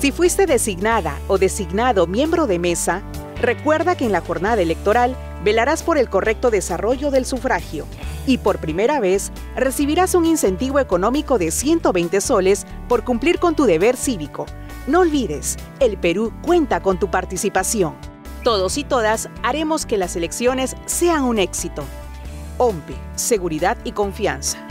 Si fuiste designada o designado miembro de mesa, recuerda que en la jornada electoral velarás por el correcto desarrollo del sufragio y por primera vez recibirás un incentivo económico de 120 soles por cumplir con tu deber cívico. No olvides, el Perú cuenta con tu participación. Todos y todas haremos que las elecciones sean un éxito. OMPE, seguridad y confianza.